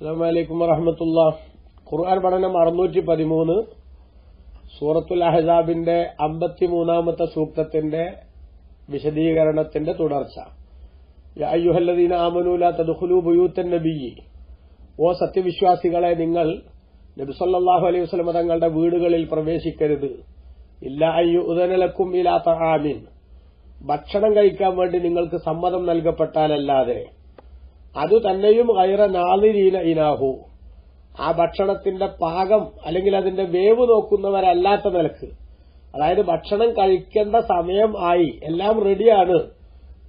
അസ്സാം വലൈക്കും വറഹമത്തുള്ള. ഖുർആൻ പഠനം അറുന്നൂറ്റി പതിമൂന്ന് സൂറത്തുൽ അഹസാബിന്റെ അമ്പത്തിമൂന്നാമത്തെ സൂക്തത്തിന്റെ വിശദീകരണത്തിന്റെ തുടർച്ച. അയ്യുഹല്ലദീന ആമനൂല തദുഹുലു ബുയൂത്തൻ നബിയ്യി. ഓ സത്യവിശ്വാസികളെ നിങ്ങൾ നബി സല്ലല്ലാഹു അലൈഹി വസ്ലമ തങ്ങളുടെ വീടുകളിൽ പ്രവേശിക്കരുത്. ഇല്ല അയ്യു ഉദനലക്കും ഇലാത്ത ആമിൻ ഭക്ഷണം കഴിക്കാൻ വേണ്ടി നിങ്ങൾക്ക് സമ്മതം നൽകപ്പെട്ടാലല്ലാതെ അത് തന്നെയും ഗൈറ നാളിരീന ഇനാഹു. ആ ഭക്ഷണത്തിന്റെ പാകം അല്ലെങ്കിൽ അതിന്റെ വേവ് നോക്കുന്നവരല്ലാത്ത നിലയ്ക്ക്. അതായത് ഭക്ഷണം കഴിക്കേണ്ട സമയം ആയി എല്ലാം റെഡിയാണ്.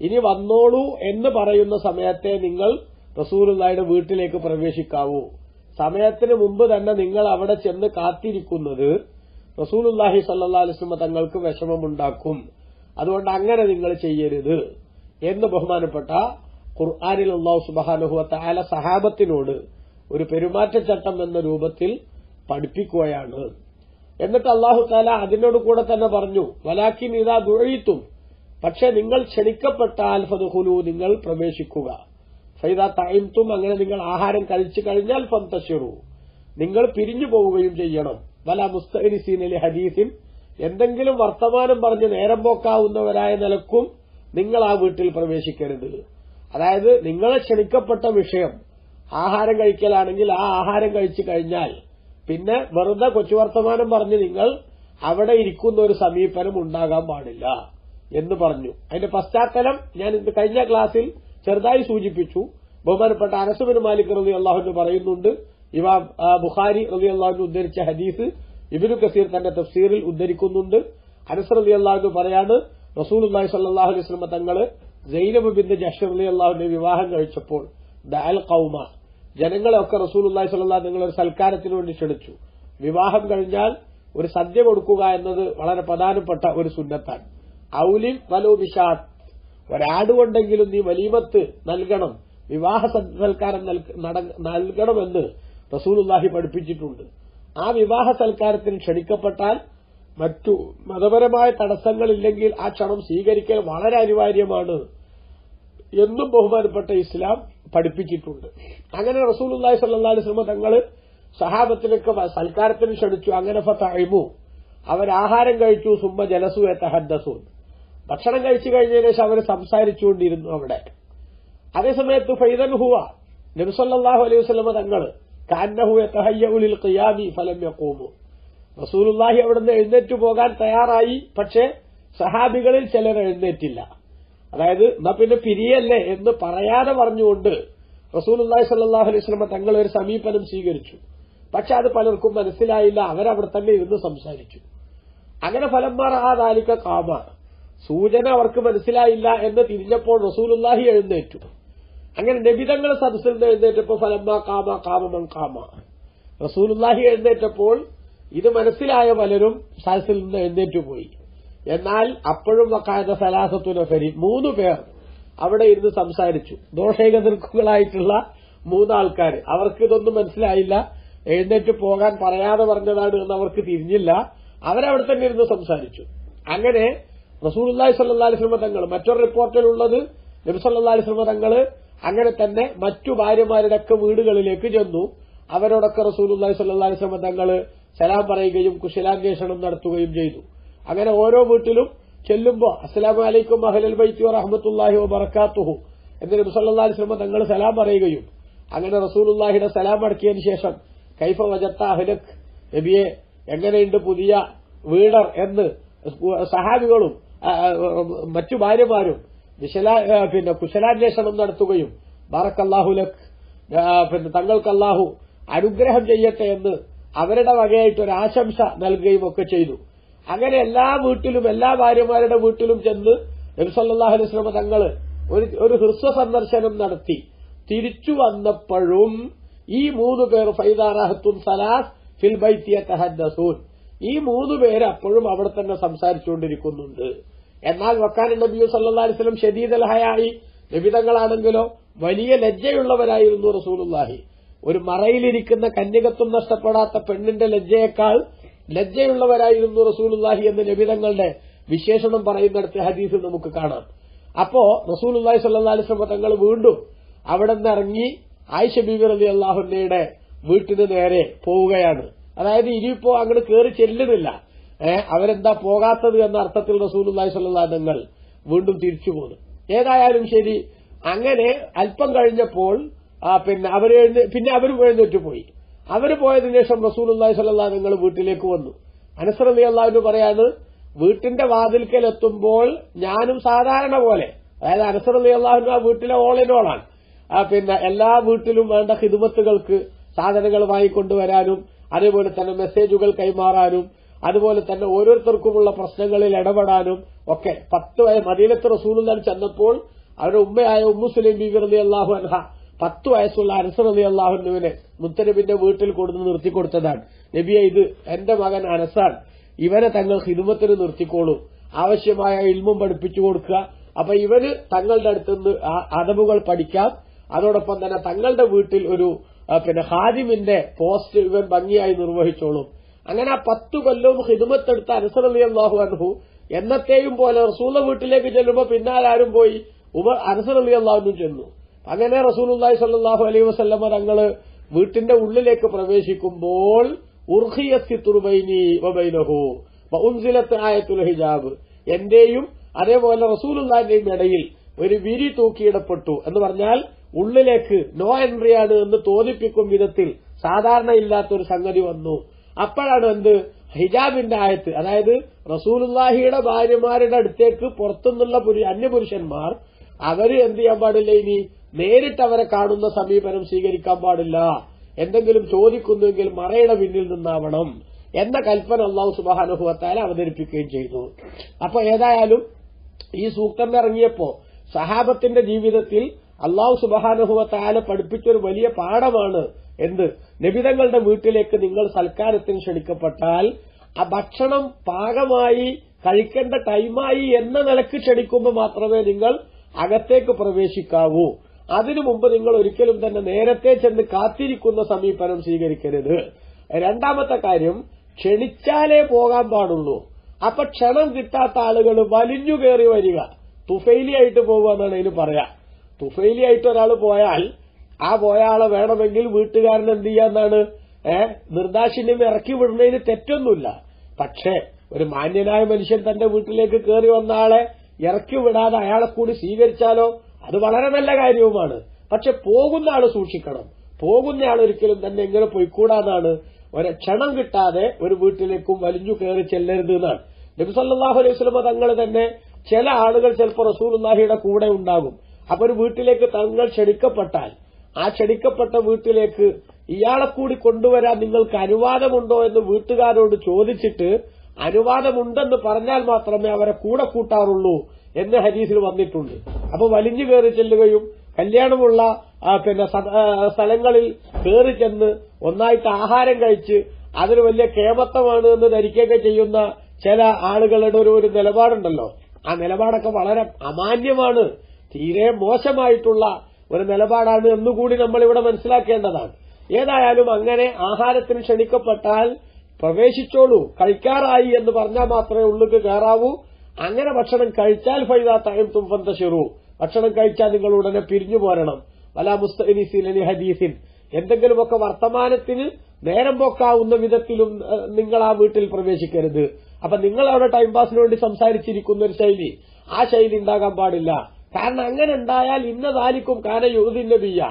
ഇനി വന്നോളൂ എന്ന് പറയുന്ന സമയത്തെ നിങ്ങൾ റസൂലുള്ളായുടെ വീട്ടിലേക്ക് പ്രവേശിക്കാവൂ. സമയത്തിന് മുമ്പ് തന്നെ നിങ്ങൾ അവിടെ ചെന്ന് കാത്തിരിക്കുന്നത് റസൂലുല്ലാഹി സല്ലാസ്മ തങ്ങൾക്ക് വിഷമമുണ്ടാക്കും. അതുകൊണ്ട് അങ്ങനെ നിങ്ങൾ ചെയ്യരുത് എന്ന് ബഹുമാനപ്പെട്ട ഖുർആാനിൽ അള്ളാഹു സുബാനുഹുവത്ത ആല സഹാബത്തിനോട് ഒരു പെരുമാറ്റച്ചട്ടം എന്ന രൂപത്തിൽ പഠിപ്പിക്കുകയാണ്. എന്നിട്ട് അള്ളാഹു താല അതിനോട് കൂടെ തന്നെ പറഞ്ഞു വലാക്കിൻ ഇതാ ദുഴയിത്തും പക്ഷെ നിങ്ങൾ ക്ഷണിക്കപ്പെട്ടാൽ ഫതുഹുലു നിങ്ങൾ പ്രവേശിക്കുക. ഫൈദ തൈംത്തും അങ്ങനെ നിങ്ങൾ ആഹാരം കഴിച്ചു കഴിഞ്ഞാൽ ഫന്തശിറു നിങ്ങൾ പിരിഞ്ഞു പോവുകയും ചെയ്യണം. വല മുസ്തനിസീൻ അലി ഹദീസിൻ എന്തെങ്കിലും വർത്തമാനം പറഞ്ഞ് നേരം പോക്കാവുന്നവരായ നിലക്കും നിങ്ങൾ ആ വീട്ടിൽ പ്രവേശിക്കരുത്. അതായത് നിങ്ങളെ ക്ഷണിക്കപ്പെട്ട വിഷയം ആഹാരം കഴിക്കലാണെങ്കിൽ ആ ആഹാരം കഴിച്ചു കഴിഞ്ഞാൽ പിന്നെ വെറുതെ കൊച്ചുവർത്തമാനം പറഞ്ഞ് നിങ്ങൾ അവിടെ ഇരിക്കുന്ന ഒരു സമീപനം ഉണ്ടാകാൻ പാടില്ല എന്ന് പറഞ്ഞു. അതിന്റെ പശ്ചാത്തലം ഞാൻ ഇന്ന് കഴിഞ്ഞ ക്ലാസ്സിൽ ചെറുതായി സൂചിപ്പിച്ചു. ബഹുമാനപ്പെട്ട അനസുബിൻ മാലിക് റബി അള്ളാഹു പറയുന്നുണ്ട്. ഇവ ബുഖാരി റബി അള്ളാഹു ഉദ്ധരിച്ച ഹദീസ് ഇബിനു കസീർ തന്റെ തഫ്സീറിൽ ഉദ്ധരിക്കുന്നുണ്ട്. അനസ് റബി അള്ളാഹു പറയാണ് റസൂൽ അള്ളാഹി സല്ലാഹു അലൈഹി തങ്ങൾ ജൈനബ് ബിന്ദ് ജഷർ അലി അള്ളാഹുവിന്റെ വിവാഹം കഴിച്ചപ്പോൾ ദാൽ കൌമ ജനങ്ങളെയൊക്കെ അള്ളാഹി സ്വല്ലാ നിങ്ങളൊരു സൽക്കാരത്തിന് വേണ്ടി ക്ഷണിച്ചു. വിവാഹം കഴിഞ്ഞാൽ ഒരു സദ്യ കൊടുക്കുക എന്നത് വളരെ പ്രധാനപ്പെട്ട ഒരു സുന്നത്താണ്. ഔലിം വലോ ബിഷാത്ത് ഒരാടുകൊണ്ടെങ്കിലും നീ വലീമത്ത് നൽകണം വിവാഹ സൽക്കാരം നൽകണമെന്ന് റസൂലുല്ലാഹി പഠിപ്പിച്ചിട്ടുണ്ട്. ആ വിവാഹ സൽക്കാരത്തിന് ക്ഷണിക്കപ്പെട്ടാൽ മറ്റു മതപരമായ തടസ്സങ്ങളില്ലെങ്കിൽ ആ ക്ഷണം സ്വീകരിക്കൽ വളരെ അനിവാര്യമാണ് എന്നും ബഹുമാനപ്പെട്ട ഇസ്ലാം പഠിപ്പിച്ചിട്ടുണ്ട്. അങ്ങനെ റസൂലുല്ലാഹി അലൈഹി വസല്ലം തങ്ങൾ സഹാബത്തിനൊക്കെ സൽക്കാരത്തിന് ക്ഷണിച്ചു. അങ്ങനെ ഫത്തായിമു അവർ ആഹാരം കഴിച്ചു. സുമ്മ ജലസു എത്തഹദ്സു ഭക്ഷണം കഴിച്ചു കഴിഞ്ഞതിന് ശേഷം അവർ സംസാരിച്ചുകൊണ്ടിരുന്നു അവിടെ. അതേസമയത്ത് ഫൈദൻ ഹുവ നബിസല്ലാഹു അലൈഹി വസ്ലമ തങ്ങൾ കാന്നഹു എത്തഹയ്യുലിൽ ഖിയാമി ഫലം യക്കൂമു റസൂലുല്ലാഹി അവിടുന്ന് എഴുന്നേറ്റ് പോകാൻ തയ്യാറായി. പക്ഷേ സഹാബികളിൽ ചിലർ എഴുന്നേറ്റില്ല. അതായത് എന്നാ പിന്നെ പിരിയല്ലേ എന്ന് പറയാതെ പറഞ്ഞുകൊണ്ട് റസൂലുല്ലാഹി സല്ലാഹു അലൈഹി സ്വലമ തങ്ങൾ ഒരു സമീപനം സ്വീകരിച്ചു. പക്ഷെ അത് പലർക്കും മനസ്സിലായില്ല. അവരവിടെ തന്നെ ഇരുന്ന് സംസാരിച്ചു. അങ്ങനെ ഫലംമാർ ആ താലിക്ക കാമ. സൂചന അവർക്ക് മനസ്സിലായില്ല എന്ന് തിരിഞ്ഞപ്പോൾ റസൂലുല്ലാഹി എഴുന്നേറ്റു. അങ്ങനെ നബിതങ്ങൾ സദസ്സിൽ നിന്ന് എഴുന്നേറ്റപ്പോൾ ഫലമ്മ കാമ കാമമൻ കാമ. റസൂലുല്ലാഹി എഴുന്നേറ്റപ്പോൾ ഇത് മനസ്സിലായ പലരും സദസ്സിൽ നിന്ന് എഴുന്നേറ്റു പോയി. എന്നാൽ അപ്പോഴും വക്കാത്ത സലാസത്തു നഫരി മൂന്ന് പേർ അവിടെ ഇരുന്ന് സംസാരിച്ചു. ദോഷേകതൃക്കുകളായിട്ടുള്ള മൂന്നാൾക്കാർ അവർക്ക് ഇതൊന്നും മനസ്സിലായില്ല. എഴുന്നേറ്റ് പോകാൻ പറയാതെ പറഞ്ഞതാണ് എന്ന് അവർക്ക് തിരിഞ്ഞില്ല. അവരവിടെ തന്നെ ഇരുന്ന് സംസാരിച്ചു. അങ്ങനെ റസൂലുല്ലാഹി സല്ലി അലിസ്ലമ തങ്ങൾ മറ്റൊരു റിപ്പോർട്ടിലുള്ളത് നബി സല്ലാ അലിസ്ലമ തങ്ങൾ അങ്ങനെ തന്നെ മറ്റു ഭാര്യമാരുടെയൊക്കെ വീടുകളിലേക്ക് ചെന്നു. അവരോടൊക്കെ റസൂലുല്ലാഹി സല്ലാ അലിസ്ലമ തങ്ങൾ സലാം പറയുകയും കുശലാന്വേഷണം നടത്തുകയും ചെയ്തു. അങ്ങനെ ഓരോ വീട്ടിലും ചെല്ലുമ്പോ അസ്സലാമു അലൈക്കും അഹ്ലൽ ബൈത്തി റഹ്മത്തുല്ലാഹി വബറകാതുഹു എന്ന് നബി സല്ലല്ലാഹു അലൈഹി വസല്ലം തങ്ങൾ സലാം പറയുകയും അങ്ങനെ റസൂലുല്ലാഹിയുടെ സലാം അടക്കിയതിന് ശേഷം കൈഫ വജത്ത അഹ്ലഖ് നബിയെ എങ്ങനെയുണ്ട് പുതിയ വീടർ? എന്ന് സഹാബികളും മറ്റു ഭാര്യമാരും പിന്നെ കുശലാന്വേഷണം നടത്തുകയും ബാറക്കല്ലാഹുലക് പിന്നെ തങ്ങൾക്ക് അല്ലാഹു അനുഗ്രഹം ചെയ്യട്ടെ എന്ന് അവരുടെ വകയായിട്ട് ഒരു ആശംസ നൽകുകയും ഒക്കെ ചെയ്തു. അങ്ങനെ എല്ലാ വീട്ടിലും എല്ലാ ഭാര്യമാരുടെ വീട്ടിലും ചെന്ന് നബിസല്ലാഹു അലൈഹി തങ്ങൾ ഒരു ഒരു ഹ്രസ്വ സന്ദർശനം നടത്തി. തിരിച്ചു വന്നപ്പോഴും ഈ മൂന്ന് പേർ ഫൈദാറഹത്തും സലാസ് ഫിൽബൈത്തിയ തഹദ്സൂൻ ഈ മൂന്ന് പേര് അപ്പോഴും അവിടെ തന്നെ സംസാരിച്ചുകൊണ്ടിരിക്കുന്നുണ്ട്. എന്നാൽ വക്കാൻ നബിയു സല്ലാ അലിസ്ലം ഷദീദ് അൽഹയായി നബിതങ്ങളാണെങ്കിലോ വലിയ ലജ്ജയുള്ളവരായിരുന്നു റസൂലുല്ലാഹി ഒരു മറയിലിരിക്കുന്ന കന്യകത്വം നഷ്ടപ്പെടാത്ത പെണ്ണിന്റെ ലജ്ജയേക്കാൾ ലജ്ജയുള്ളവരായിരുന്നു റസൂലുല്ലാഹി എന്ന നബിതങ്ങളുടെ വിശേഷണം പറയുന്നിടത്ത് ഹദീസ് നമുക്ക് കാണാം. അപ്പോ റസൂലുല്ലാഹി സല്ലാ അലിസ്ലമ തങ്ങൾ വീണ്ടും അവിടെ നിന്ന് ഇറങ്ങി ആയിഷ ബീബി അലി അള്ളാഹുന്നയുടെ വീട്ടിന് നേരെ പോവുകയാണ്. അതായത് ഇനിയിപ്പോ അങ്ങോട്ട് കയറി ചെല്ലുന്നില്ല. അവരെന്താ പോകാത്തത് എന്ന അർത്ഥത്തിൽ റസൂലുല്ലാഹി സ്വല്ലല്ലാഹു തങ്ങൾ വീണ്ടും തിരിച്ചു പോന്നു. ഏതായാലും ശരി അങ്ങനെ അല്പം കഴിഞ്ഞപ്പോൾ ആ, പിന്നെ അവർ പിന്നെ അവരും എഴുന്നേറ്റ് പോയി. അവർ പോയതിനു ശേഷം റസൂലുല്ലാഹി സ്വല്ലല്ലാഹു നിങ്ങൾ വീട്ടിലേക്ക് വന്നു. അനസറലി അള്ളാഹുവിന് പറയാണ് വീട്ടിന്റെ വാതിൽക്കൽ എത്തുമ്പോൾ ഞാനും സാധാരണ പോലെ അതായത് അനസറലി അള്ളാഹുവിന് ആ വീട്ടിലെ ഓളിനോളാണ് ആ പിന്നെ എല്ലാ വീട്ടിലും വേണ്ട ഹിദുമത്തുകൾക്ക് സാധനങ്ങൾ വാങ്ങിക്കൊണ്ടുവരാനും അതേപോലെ തന്നെ മെസ്സേജുകൾ കൈമാറാനും അതുപോലെ തന്നെ ഓരോരുത്തർക്കുമുള്ള പ്രശ്നങ്ങളിൽ ഇടപെടാനും ഒക്കെ. പത്ത് വയ മദീനത്ത് റസൂലുല്ലാൻ ചെന്നപ്പോൾ അവരുടെ ഉമ്മയായ ഉമ്മു സുലൈം ബീബി റലി അള്ളാഹു അൻഹ പത്ത് വയസ്സുള്ള അനസർ അലി അള്ളാഹുനുവിനെ മുത്തനബിന്റെ വീട്ടിൽ നിർത്തി നിർത്തിക്കൊടുത്തതാണ്. നബിയെ ഇത് എന്റെ മകൻ അനസാൻ ഇവനെ തങ്ങൾ ഹിദുമത്തിന് നിർത്തിക്കോളൂ. ആവശ്യമായ ഇൽമും പഠിപ്പിച്ചു കൊടുക്കുക. അപ്പൊ ഇവന് തങ്ങളുടെ അടുത്തുനിന്ന് അടവുകൾ പഠിക്കാം. അതോടൊപ്പം തന്നെ തങ്ങളുടെ വീട്ടിൽ ഒരു പിന്നെ ഹാദിമിന്റെ പോസ്റ്റ് ഇവൻ ഭംഗിയായി നിർവഹിച്ചോളും. അങ്ങനെ ആ പത്തു കൊല്ലവും ഹിദുമത്തെടുത്ത അനസർ അലി അള്ളാഹു അൻഹു എന്നത്തെയും പോലെ റസൂല വീട്ടിലേക്ക് ചെല്ലുമ്പോൾ പിന്നാലാരും പോയി ഉമർ അലി അള്ളാഹുനും ചെന്നു. അങ്ങനെ റസൂലുല്ലായി സല്ലാഹു അലൈ വസല്ലമ തങ്ങൾ വീട്ടിന്റെ ഉള്ളിലേക്ക് പ്രവേശിക്കുമ്പോൾ ആയത്തുൽ ഹിജാബ് എന്റെയും അതേപോലെ റസൂലുല്ലാന്റെയും ഇടയിൽ ഒരു വിരി തൂക്കിയിടപ്പെട്ടു. എന്ന് പറഞ്ഞാൽ ഉള്ളിലേക്ക് നോ എൻട്രിയാണ് എന്ന് തോന്നിപ്പിക്കും വിധത്തിൽ സാധാരണ ഇല്ലാത്തൊരു സംഗതി വന്നു. അപ്പോഴാണ് എന്ത്? ഹിജാബിന്റെ ആയത്ത്. അതായത് റസൂലുല്ലാഹിയുടെ ഭാര്യമാരുടെ അടുത്തേക്ക് പുറത്തുനിന്നുള്ള പുരു- അന്യപുരുഷന്മാർ അവർ എന്ത് ചെയ്യാൻ പാടില്ല ഇനി? നേരിട്ട് അവരെ കാണുന്ന സമീപനം സ്വീകരിക്കാൻ പാടില്ല. എന്തെങ്കിലും ചോദിക്കുന്നുവെങ്കിൽ മറയുടെ പിന്നിൽ നിന്നാവണം എന്ന കൽപ്പന അള്ളാഹു സുബാനുഭവത്താൽ അവതരിപ്പിക്കുകയും ചെയ്തു. അപ്പൊ ഏതായാലും ഈ സൂക്തം ഇറങ്ങിയപ്പോ സഹാബത്തിന്റെ ജീവിതത്തിൽ അള്ളാഹു സുബഹാനുഭവത്താല പഠിപ്പിച്ചൊരു വലിയ പാഠമാണ് എന്ത്? നിബിതങ്ങളുടെ വീട്ടിലേക്ക് നിങ്ങൾ സൽക്കാരത്തിന് ക്ഷണിക്കപ്പെട്ടാൽ ആ ഭക്ഷണം പാകമായി കഴിക്കേണ്ട ടൈമായി എന്ന നിലയ്ക്ക് ക്ഷണിക്കുമ്പോൾ മാത്രമേ നിങ്ങൾ അകത്തേക്ക് പ്രവേശിക്കാവൂ. അതിനു മുമ്പ് നിങ്ങൾ ഒരിക്കലും തന്നെ നേരത്തെ ചെന്ന് കാത്തിരിക്കുന്ന സമീപനം സ്വീകരിക്കരുത്. രണ്ടാമത്തെ കാര്യം ക്ഷണിച്ചാലേ പോകാൻ പാടുള്ളൂ. അപ്പൊ ക്ഷണം കിട്ടാത്ത ആളുകൾ വലിഞ്ഞു കയറി വരിക. തുഫൈലിയായിട്ട് പോകുക എന്നാണ് അതിന് പറയാ. തുഫൈലിയായിട്ട് ഒരാൾ പോയാൽ ആ പോയ ആളെ വേണമെങ്കിൽ വീട്ടുകാരൻ എന്ത് ചെയ്യാന്നാണ്? ഏ നിർദാശിന്യം ഇറക്കി വിടുന്നതിന് തെറ്റൊന്നുമില്ല. പക്ഷേ ഒരു മാന്യനായ മനുഷ്യൻ തന്റെ വീട്ടിലേക്ക് കയറി വന്ന ആളെ ഇറക്കി വിടാതെ അയാളെ കൂടി സ്വീകരിച്ചാലോ? അത് വളരെ നല്ല കാര്യവുമാണ്. പക്ഷെ പോകുന്ന ആൾ സൂക്ഷിക്കണം. പോകുന്ന ആൾ ഒരിക്കലും തന്നെ എങ്ങനെ പോയിക്കൂടാന്നാണ്. ഒരു ക്ഷണം കിട്ടാതെ ഒരു വീട്ടിലേക്കും വലിഞ്ഞു കയറി ചെല്ലരുത് എന്നാണ്. നബി സല്ലല്ലാഹു അലൈഹി സ്വലമ തങ്ങൾ തന്നെ ചില ആളുകൾ ചിലപ്പോൾ റസൂലുള്ളാഹിയുടെ കൂടെ ഉണ്ടാകും. അപ്പൊ ഒരു വീട്ടിലേക്ക് തങ്ങൾ ക്ഷണിക്കപ്പെട്ടാൽ ആ ക്ഷണിക്കപ്പെട്ട വീട്ടിലേക്ക് ഇയാളെ കൂടി കൊണ്ടുവരാൻ നിങ്ങൾക്ക് അനുവാദമുണ്ടോ എന്ന് വീട്ടുകാരോട് ചോദിച്ചിട്ട് അനുവാദമുണ്ടെന്ന് പറഞ്ഞാൽ മാത്രമേ അവരെ കൂടെ കൂട്ടാറുള്ളൂ. എന്ന് ഹദീസിൽ വന്നിട്ടുണ്ട്. അപ്പൊ വലിഞ്ഞു കയറി ചെല്ലുകയും കല്യാണമുള്ള പിന്നെ സ്ഥലങ്ങളിൽ കയറി ചെന്ന് ഒന്നായിട്ട് ആഹാരം കഴിച്ച് അതൊരു വലിയ കേമത്തമാണ് എന്ന് ധരിക്കുകയൊക്കെ ചെയ്യുന്ന ചില ആളുകളുടെ ഒരു ഒരു നിലപാടുണ്ടല്ലോ. ആ നിലപാടൊക്കെ വളരെ അമാന്യമാണ്. തീരെ മോശമായിട്ടുള്ള ഒരു നിലപാടാണ് എന്നുകൂടി നമ്മൾ ഇവിടെ മനസ്സിലാക്കേണ്ടതാണ്. ഏതായാലും അങ്ങനെ ആഹാരത്തിന് ക്ഷണിക്കപ്പെട്ടാൽ പ്രവേശിച്ചോളൂ കഴിക്കാറായി എന്ന് പറഞ്ഞാൽ മാത്രമേ ഉള്ളിക്ക് കയറാവൂ. അങ്ങനെ ഭക്ഷണം കഴിച്ചാൽ ഫൈദാ തയം തുമ്പന്തശിറു ഭക്ഷണം കഴിച്ചാൽ നിങ്ങൾ ഉടനെ പിരിഞ്ഞു പോരണം. വല മുസ്തനിസിലി ഹദീസിൻ. എന്തെങ്കിലുമൊക്കെ വർത്തമാനത്തിന് നേരം പോക്കാവുന്ന വിധത്തിലും നിങ്ങൾ ആ വീട്ടിൽ പ്രവേശിക്കരുത്. അപ്പൊ നിങ്ങൾ അവിടെ ടൈം പാസിന് വേണ്ടി സംസാരിച്ചിരിക്കുന്ന ഒരു ശൈലി. ആ ശൈലി ഉണ്ടാകാൻ പാടില്ല. കാരണം അങ്ങനെ ഉണ്ടായാൽ ഇന്നതാലിക്കും കാന യുഹദിന്റെ ബിയ്യ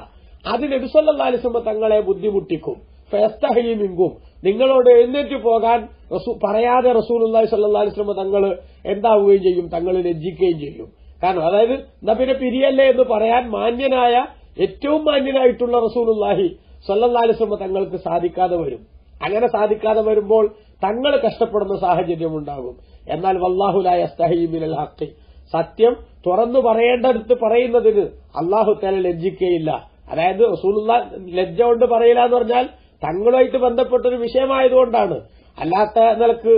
അത് നബിസല്ലാലിസുമ്പ തങ്ങളെ ബുദ്ധിമുട്ടിക്കും. ഫെസ്തഹീമിങ്കും നിങ്ങളോട് എഴുന്നേറ്റ് പോകാൻ റസൂ- പറയാതെ അള്ളാഹി സല്ലാസ്ലമ തങ്ങൾ എന്താവുകയും ചെയ്യും? തങ്ങൾ ലജ്ജിക്കുകയും ചെയ്യും. കാരണം അതായത് എന്നാ പിന്നെ പിരിയല്ലേ എന്ന് പറയാൻ മാന്യനായ ഏറ്റവും മാന്യനായിട്ടുള്ള റസൂലുല്ലാഹി സല്ലാസ്ലമ തങ്ങൾക്ക് സാധിക്കാതെ വരും. അങ്ങനെ സാധിക്കാതെ വരുമ്പോൾ തങ്ങൾ കഷ്ടപ്പെടുന്ന സാഹചര്യം ഉണ്ടാകും. എന്നാൽ വല്ലാഹുലായ സ്തഹീമിനൽ ഹക്കി സത്യം തുറന്നു പറയേണ്ടടുത്ത് പറയുന്നതിന് അള്ളാഹു തല ലജ്ജിക്കുകയില്ല. അതായത് റസൂലുള്ള ലജ്ജ കൊണ്ട് പറയില്ല എന്ന് പറഞ്ഞാൽ തങ്ങളുമായിട്ട് ബന്ധപ്പെട്ടൊരു വിഷയമായതുകൊണ്ടാണ്. അല്ലാത്ത നിലയ്ക്ക്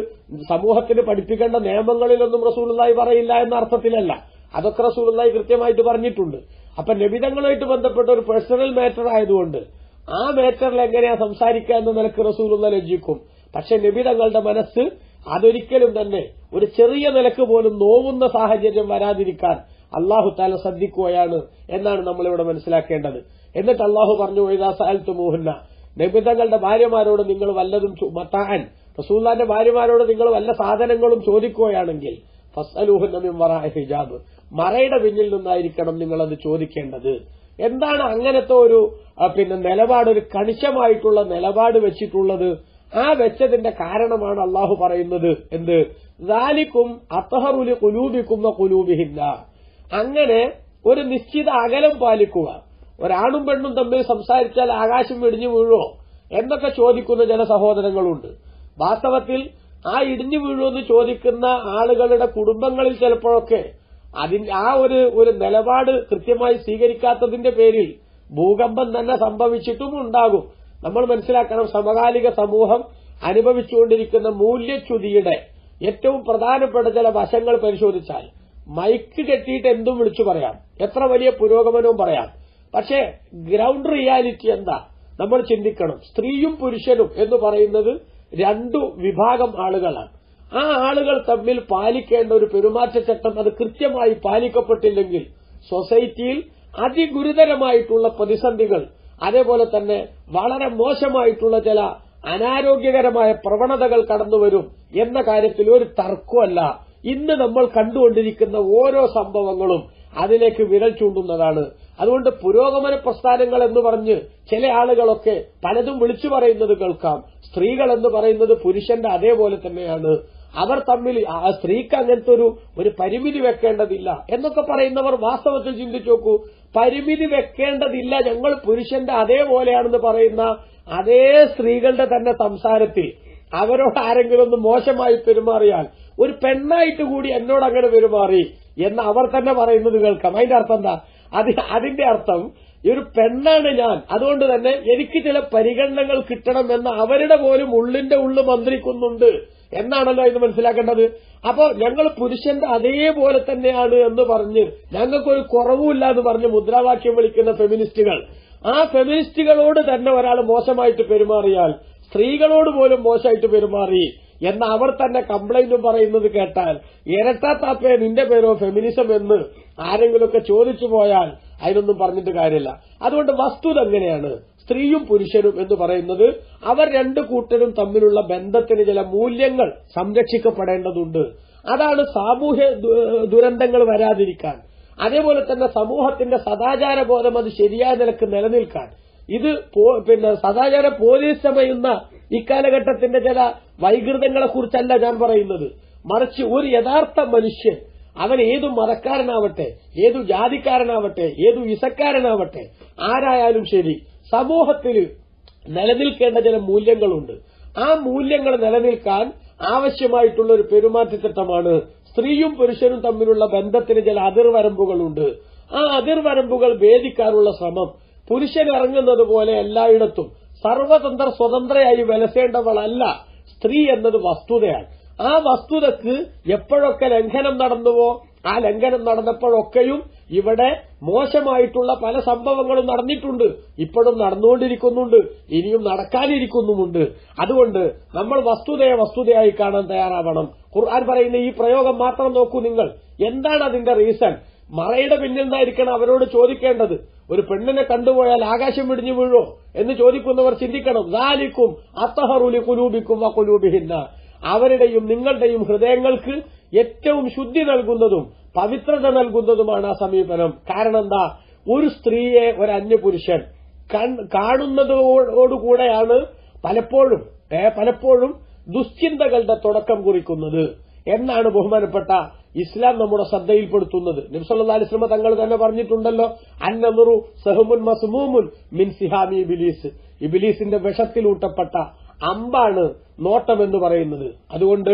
സമൂഹത്തിന് പഠിപ്പിക്കേണ്ട നിയമങ്ങളിലൊന്നും റസൂലുള്ളാഹി പറയില്ല എന്ന അർത്ഥത്തിലല്ല. അതൊക്കെ റസൂലുള്ളാഹി കൃത്യമായിട്ട് പറഞ്ഞിട്ടുണ്ട്. അപ്പൊ നബിതങ്ങളുമായിട്ട് ബന്ധപ്പെട്ട ഒരു പേഴ്സണൽ മാറ്റർ ആയതുകൊണ്ട് ആ മാറ്ററിൽ എങ്ങനെയാ സംസാരിക്കുക എന്ന നിലയ്ക്ക് റസൂലുള്ള ലജ്ജിക്കും. പക്ഷെ നബിതങ്ങളുടെ മനസ്സ് അതൊരിക്കലും തന്നെ ഒരു ചെറിയ നിലയ്ക്ക് പോലും നോവുന്ന സാഹചര്യം വരാതിരിക്കാൻ അള്ളാഹു താല ശ്രദ്ധിക്കുകയാണ് എന്നാണ് നമ്മളിവിടെ മനസ്സിലാക്കേണ്ടത്. എന്നിട്ട് അള്ളാഹു പറഞ്ഞു വൈദാസാൽത്തു മോഹന്ന നബിതങ്ങളുടെ ഭാര്യമാരോട് നിങ്ങൾ വല്ലതും മത്താൻ റസൂല്ലാന്റെ ഭാര്യമാരോട് നിങ്ങൾ വല്ല സാധനങ്ങളും ചോദിക്കുകയാണെങ്കിൽ ഫസ്അലൂഹുന്നമിൻ വറായ ഹിജാബ് മറയുടെ പിന്നിൽ നിന്നായിരിക്കണം നിങ്ങൾ അത് ചോദിക്കേണ്ടത്. എന്താണ് അങ്ങനത്തെ ഒരു പിന്നെ നിലപാട് ഒരു കണിശമായിട്ടുള്ള നിലപാട് വെച്ചിട്ടുള്ളത്? ആ വെച്ചതിന്റെ കാരണമാണ് അള്ളാഹു പറയുന്നത് എന്ത്? ദാലിക്കും അത്തഹറുലി കുലൂബിക്കുന്ന കുലൂബിഹില്ല അങ്ങനെ ഒരു നിശ്ചിത അകലം പാലിക്കുക. ഒരാണും പെണ്ണും തമ്മിൽ സംസാരിച്ചാൽ ആകാശം വെടിഞ്ഞു വീഴോ എന്നൊക്കെ ചോദിക്കുന്ന ചില സഹോദരങ്ങളുണ്ട്. വാസ്തവത്തിൽ ആ ഇടിഞ്ഞു വീഴുമെന്ന് ചോദിക്കുന്ന ആളുകളുടെ കുടുംബങ്ങളിൽ ചിലപ്പോഴൊക്കെ അതിൻ ആ ഒരു ഒരു നിലപാട് കൃത്യമായി സ്വീകരിക്കാത്തതിന്റെ പേരിൽ ഭൂകമ്പം തന്നെ സംഭവിച്ചിട്ടും ഉണ്ടാകും. നമ്മൾ മനസ്സിലാക്കണം സമകാലിക സമൂഹം അനുഭവിച്ചുകൊണ്ടിരിക്കുന്ന മൂല്യച്യുതിയുടെ ഏറ്റവും പ്രധാനപ്പെട്ട ചില വശങ്ങൾ പരിശോധിച്ചാൽ മൈക്ക് കെട്ടിയിട്ട് എന്തും വിളിച്ചു പറയാം. എത്ര വലിയ പുരോഗമനവും പറയാം. പക്ഷേ ഗ്രൗണ്ട് റിയാലിറ്റി എന്താ? നമ്മൾ ചിന്തിക്കണം. സ്ത്രീയും പുരുഷനും എന്ന് പറയുന്നത് രണ്ടു വിഭാഗം ആളുകളാണ്. ആ ആളുകൾ തമ്മിൽ പാലിക്കേണ്ട ഒരു പെരുമാറ്റച്ചട്ടം അത് കൃത്യമായി പാലിക്കപ്പെട്ടില്ലെങ്കിൽ സൊസൈറ്റിയിൽ അതിഗുരുതരമായിട്ടുള്ള പ്രതിസന്ധികൾ അതേപോലെ തന്നെ വളരെ മോശമായിട്ടുള്ള ചില അനാരോഗ്യകരമായ പ്രവണതകൾ കടന്നുവരും എന്ന കാര്യത്തിൽ ഒരു തർക്കമല്ല. ഇന്ന് നമ്മൾ കണ്ടുകൊണ്ടിരിക്കുന്ന ഓരോ സംഭവങ്ങളും അതിലേക്ക് വിരൽ ചൂണ്ടുന്നതാണ്. അതുകൊണ്ട് പുരോഗമന പ്രസ്ഥാനങ്ങൾ എന്ന് പറഞ്ഞ് ചില ആളുകളൊക്കെ പലതും വിളിച്ചു പറയുന്നത് കേൾക്കാം. സ്ത്രീകൾ എന്ന് പറയുന്നത് പുരുഷന്റെ അതേപോലെ തന്നെയാണ്. അവർ തമ്മിൽ ആ സ്ത്രീക്ക് അങ്ങനത്തെ ഒരു ഒരു പരിമിതി വെക്കേണ്ടതില്ല എന്നൊക്കെ പറയുന്നവർ വാസ്തവത്തിൽ ചിന്തിച്ചു നോക്കൂ. പരിമിതി വെക്കേണ്ടതില്ല. ഞങ്ങൾ പുരുഷന്റെ അതേപോലെയാണെന്ന് പറയുന്ന അതേ സ്ത്രീകളുടെ തന്നെ സംസാരത്തിൽ അവരോട് ആരെങ്കിലും ഒന്ന് മോശമായി പെരുമാറിയാൽ ഒരു പെണ്ണായിട്ട് കൂടി എന്നോട് അങ്ങനെ പെരുമാറി എന്ന് അവർ തന്നെ പറയുന്നത് കേൾക്കാം. അതിന്റെ അർത്ഥം എന്താ? അത് അതിന്റെ അർത്ഥം ഈ ഒരു പെണ്ണാണ് ഞാൻ. അതുകൊണ്ട് തന്നെ എനിക്ക് ചില പരിഗണനകൾ കിട്ടണം എന്ന് അവരുടെ പോലും ഉള്ളിന്റെ ഉള്ളു മന്ത്രിക്കുന്നുണ്ട് എന്നാണല്ലോ ഇത് മനസ്സിലാക്കേണ്ടത്. അപ്പോ ഞങ്ങൾ പുരുഷന്റെ അതേപോലെ തന്നെയാണ് എന്ന് പറഞ്ഞ് ഞങ്ങൾക്കൊരു കുറവുമില്ല എന്ന് പറഞ്ഞ് മുദ്രാവാക്യം വിളിക്കുന്ന ഫെമിനിസ്റ്റുകൾ. ആ ഫെമിനിസ്റ്റുകളോട് തന്നെ ഒരാൾ മോശമായിട്ട് പെരുമാറിയാൽ സ്ത്രീകളോട് പോലും മോശമായിട്ട് പെരുമാറി എന്ന അവർ തന്നെ കംപ്ലൈന്റും പറയുന്നത് കേട്ടാൽ ഇരട്ടാത്താപ്പേ നിന്റെ പേരോ ഫെമിനിസം എന്ന് ആരെങ്കിലുമൊക്കെ ചോദിച്ചു പോയാൽ അതിനൊന്നും പറഞ്ഞിട്ട് കാര്യമില്ല. അതുകൊണ്ട് വസ്തുത എങ്ങനെയാണ്? സ്ത്രീയും പുരുഷനും എന്ന് പറയുന്നത് അവർ രണ്ട് കൂട്ടരും തമ്മിലുള്ള ബന്ധത്തിന് ചില മൂല്യങ്ങൾ സംരക്ഷിക്കപ്പെടേണ്ടതുണ്ട്. അതാണ് സാമൂഹ്യ ദുരന്തങ്ങൾ വരാതിരിക്കാൻ. അതേപോലെ തന്നെ സമൂഹത്തിന്റെ സദാചാര ബോധം അത് ശരിയായ നിലയ്ക്ക് നിലനിൽക്കാൻ. ഇത് പിന്നെ സദാചാര പോലീസ് ചമയുന്ന ഇക്കാലഘട്ടത്തിന്റെ ചില വൈകൃതങ്ങളെ കുറിച്ചല്ല ഞാൻ പറയുന്നത്. മറിച്ച് ഒരു യഥാർത്ഥ മനുഷ്യൻ അവൻ ഏതു മതക്കാരനാവട്ടെ ഏതു ജാതിക്കാരനാവട്ടെ ഏതു ഇസക്കാരനാവട്ടെ ആരായാലും ശരി സമൂഹത്തിൽ നിലനിൽക്കേണ്ട ചില മൂല്യങ്ങളുണ്ട്. ആ മൂല്യങ്ങൾ നിലനിൽക്കാൻ ആവശ്യമായിട്ടുള്ള ഒരു പെരുമാറ്റച്ചട്ടമാണ് സ്ത്രീയും പുരുഷനും തമ്മിലുള്ള ബന്ധത്തിന് ചില അതിർവരമ്പുകളുണ്ട്. ആ അതിർവരമ്പുകൾ ഭേദിക്കാനുള്ള ശ്രമം പുരുഷൻ ഇറങ്ങുന്നത് പോലെ എല്ലായിടത്തും. സർവതന്ത്ര സ്വതന്ത്രയായി വിലസേണ്ടവളല്ല സ്ത്രീ എന്നത് വസ്തുതയാണ്. ആ വസ്തുതക്ക് എപ്പോഴൊക്കെ ലംഘനം നടന്നുവോ ആ ലംഘനം നടന്നപ്പോഴൊക്കെയും ഇവിടെ മോശമായിട്ടുള്ള പല സംഭവങ്ങളും നടന്നിട്ടുണ്ട്. ഇപ്പോഴും നടന്നുകൊണ്ടിരിക്കുന്നുണ്ട്. ഇനിയും നടക്കാനിരിക്കുന്നുമുണ്ട്. അതുകൊണ്ട് നമ്മൾ വസ്തുതയെ വസ്തുതയായി കാണാൻ തയ്യാറാവണം. ഖുർആൻ പറയുന്ന ഈ പ്രയോഗം മാത്രം നോക്കൂ നിങ്ങൾ. എന്താണ് അതിന്റെ റീസൺ? മറയുടെ പിന്നിൽ നിന്നായിരിക്കണം അവരോട് ചോദിക്കേണ്ടത്. ഒരു പെണ്ണിനെ കണ്ടുപോയാൽ ആകാശം ഇടിഞ്ഞു വീഴോ എന്ന് ചോദിക്കുന്നവർ ചിന്തിക്കണം. ദാലിക്കും അത്തഹറുലി കുലൂബിക്കും വ കുലൂബിഹിന്ന അവരുടെയും നിങ്ങളുടെയും ഹൃദയങ്ങൾക്ക് ഏറ്റവും ശുദ്ധി നൽകുന്നതും പവിത്രത നൽകുന്നതുമാണ് ആ സമീപനം. കാരണം എന്താ ഒരു സ്ത്രീയെ ഒരു അന്യപുരുഷൻ കാണുന്നതോടുകൂടെയാണ് പലപ്പോഴും പലപ്പോഴും ദുശ്ചിന്തകളുടെ തുടക്കം കുറിക്കുന്നത്. എന്നാണ് ബഹുമാനപ്പെട്ട ഇസ്ലാം നമ്മുടെ ശ്രദ്ധയിൽപ്പെടുത്തുന്നത്. നബ്സല്ലാ അലിസ്ലമ തങ്ങൾ തന്നെ പറഞ്ഞിട്ടുണ്ടല്ലോ അന്നമുറു സഹമുൻ മസ്മൂമുൻ മിൻ സിഹാമി ഇബിലീസ്. ഇബിലീസിന്റെ വിഷത്തിലൂട്ടപ്പെട്ട അമ്പാണ് നോട്ടം എന്ന് പറയുന്നത്. അതുകൊണ്ട്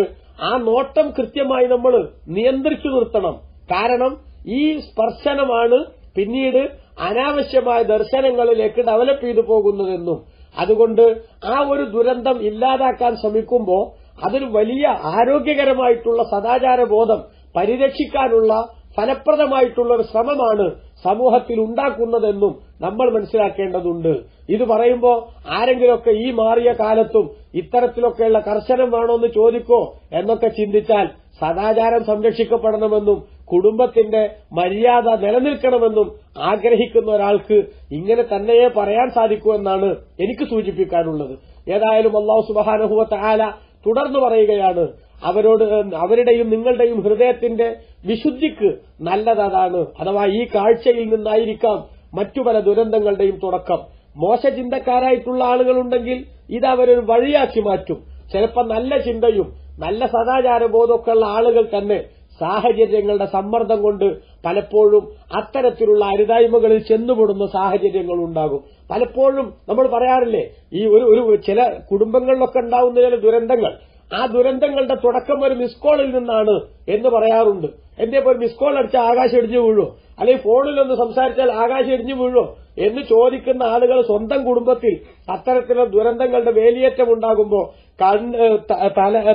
ആ നോട്ടം കൃത്യമായി നമ്മൾ നിയന്ത്രിച്ചു നിർത്തണം. കാരണം ഈ സ്പർശനമാണ് പിന്നീട് അനാവശ്യമായ ദർശനങ്ങളിലേക്ക് ഡെവലപ്പ് ചെയ്തു പോകുന്നതെന്നും അതുകൊണ്ട് ആ ഒരു ദുരന്തം ഇല്ലാതാക്കാൻ ശ്രമിക്കുമ്പോൾ അതിന് വലിയ ആരോഗ്യകരമായിട്ടുള്ള സദാചാര ബോധം പരിരക്ഷിക്കാനുള്ള ഫലപ്രദമായിട്ടുള്ള ഒരു ശ്രമമാണ് സമൂഹത്തിൽ ഉണ്ടാക്കുന്നതെന്നും നമ്മൾ മനസ്സിലാക്കേണ്ടതുണ്ട്. ഇത് പറയുമ്പോൾ ആരെങ്കിലുമൊക്കെ ഈ മാറിയ കാലത്തും ഇത്തരത്തിലൊക്കെയുള്ള കർശനം വേണോ എന്ന് ചോദിക്കോ എന്നൊക്കെ ചിന്തിച്ചാൽ സദാചാരം സംരക്ഷിക്കപ്പെടണമെന്നും കുടുംബത്തിന്റെ മര്യാദ നിലനിൽക്കണമെന്നും ആഗ്രഹിക്കുന്ന ഒരാൾക്ക് ഇങ്ങനെ തന്നെയേ പറയാൻ സാധിക്കൂ എന്നാണ് എനിക്ക് സൂചിപ്പിക്കാനുള്ളത്. ഏതായാലും അള്ളാഹു സുബാനഹുവ ആല തുടർന്നു പറയുകയാണ്. അവരോട് അവരുടെയും നിങ്ങളുടെയും ഹൃദയത്തിന്റെ വിശുദ്ധിക്ക് നല്ലതാണ് അഥവാ ഈ കാഴ്ചയിൽ നിന്നായിരിക്കാം മറ്റു പല ദുരന്തങ്ങളുടെയും തുടക്കം. മോശ ചിന്തക്കാരായിട്ടുള്ള ആളുകളുണ്ടെങ്കിൽ ഇത് അവരൊരു വഴിയാക്കി മാറ്റും. ചിലപ്പോൾ നല്ല ചിന്തയും നല്ല സദാചാര ബോധമൊക്കെ ഉള്ള ആളുകൾ തന്നെ സാഹചര്യങ്ങളുടെ സമ്മർദ്ദം കൊണ്ട് പലപ്പോഴും അത്തരത്തിലുള്ള അരുതായ്മകളിൽ ചെന്നുപെടുന്ന സാഹചര്യങ്ങൾ ഉണ്ടാകും. പലപ്പോഴും നമ്മൾ പറയാറില്ലേ ഈ ഒരു ഒരു ചില കുടുംബങ്ങളിലൊക്കെ ഉണ്ടാവുന്ന ചില ദുരന്തങ്ങൾ ആ ദുരന്തങ്ങളുടെ തുടക്കം ഒരു മിസ് കോളിൽ നിന്നാണ് എന്ന് പറയാറുണ്ട്. എന്റെ ഇപ്പോൾ മിസ് കോൾ അടിച്ചാൽ ആകാശം ഇടിഞ്ഞു വീഴോ അല്ലെങ്കിൽ ഫോണിലൊന്ന് സംസാരിച്ചാൽ ആകാശം ഇടിഞ്ഞു വീഴോ എന്ന് ചോദിക്കുന്ന ആളുകൾ സ്വന്തം കുടുംബത്തിൽ അത്തരത്തിലുള്ള ദുരന്തങ്ങളുടെ വേലിയേറ്റം ഉണ്ടാകുമ്പോൾ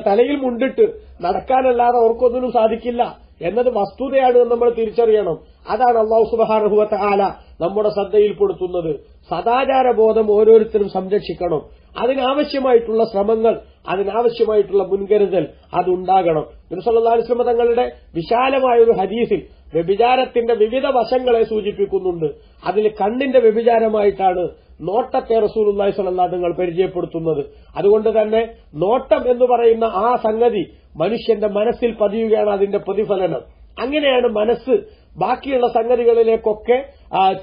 തലയിൽ മുണ്ടിട്ട് നടക്കാനല്ലാതെ അവർക്കൊന്നിനും സാധിക്കില്ല. എന്നത് വസ്തുതയാണ് നമ്മൾ തിരിച്ചറിയണം. അതാണ് അള്ളാഹു സുബാനുഭവത്തെ ആല നമ്മുടെ ശ്രദ്ധയിൽപ്പെടുത്തുന്നത്. സദാചാര ബോധം ഓരോരുത്തരും സംരക്ഷിക്കണം. അതിനാവശ്യമായിട്ടുള്ള ശ്രമങ്ങൾ അതിനാവശ്യമായിട്ടുള്ള മുൻകരുതൽ അതുണ്ടാകണം. നിർസല്ലാസ്ലമ തങ്ങളുടെ വിശാലമായ ഒരു ഹദീസിൽ വ്യഭിചാരത്തിന്റെ വിവിധ വശങ്ങളെ സൂചിപ്പിക്കുന്നുണ്ട്. അതിൽ കണ്ണിന്റെ വ്യഭിചാരമായിട്ടാണ് നോട്ടത്തെ റസൂലുല്ലാഹി സ്വലല്ലാ തങ്ങൾ പരിചയപ്പെടുത്തുന്നത്. അതുകൊണ്ട് തന്നെ നോട്ടം എന്ന് പറയുന്ന ആ സംഗതി മനുഷ്യന്റെ മനസ്സിൽ പതിയുകയാണ് അതിന്റെ പ്രതിഫലനം. അങ്ങനെയാണ് മനസ്സ് ബാക്കിയുള്ള സംഗതികളിലേക്കൊക്കെ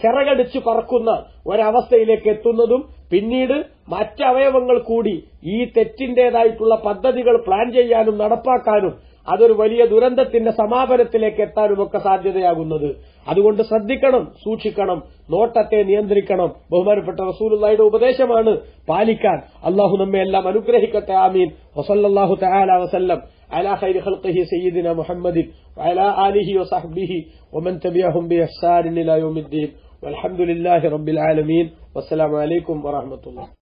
ചിറകടിച്ച് പറക്കുന്ന ഒരവസ്ഥയിലേക്ക് എത്തുന്നതും പിന്നീട് മറ്റവയവങ്ങൾ കൂടി ഈ തെറ്റിന്റേതായിട്ടുള്ള പദ്ധതികൾ പ്ലാൻ ചെയ്യാനും നടപ്പാക്കാനും അതൊരു വലിയ ദുരന്തത്തിന്റെ സമാപനത്തിലേക്ക് എത്താനുമൊക്കെ സാധ്യതയാകുന്നത്. അതുകൊണ്ട് ശ്രദ്ധിക്കണം സൂക്ഷിക്കണം നോട്ടത്തെ നിയന്ത്രിക്കണം. ബഹുമാനപ്പെട്ട റസൂലുള്ളയുടെ ഉപദേശമാണ് പാലിക്കാൻ. അള്ളാഹു നമ്മെ എല്ലാം അനുഗ്രഹിക്കട്ടെ ആമീൻ. വസല്ലാഹു തആല വസല്ലം. على خير خلقه سيدنا محمد وعلى آله وصحبه ومن تبعهم بإحسان إلى يوم الدين والحمد لله رب العالمين والسلام عليكم ورحمة الله.